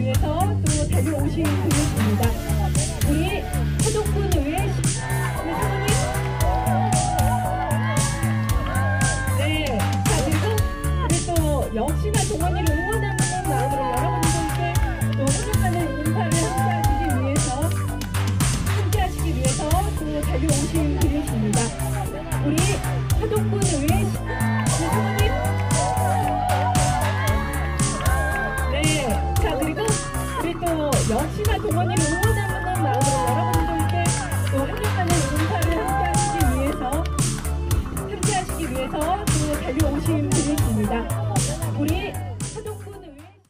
위해서 또 달려오신 분이십니다. 우리 의회 시- 우리 사모님. 네. 자, 그리고 우리 또 역시나 동원이를 응원하는 마음으로 여러분들께 또 훈육하는 인사를 함께하시기 위해서 함께하시기 위해서 또 달려오신 분이십니다. 역시나 동원을 응원하는 마음으로 여러분들께 또 행복하는 인사를 함께 하시기 위해서 함께 하시기 위해서 또 달려오신 분이 있습니다.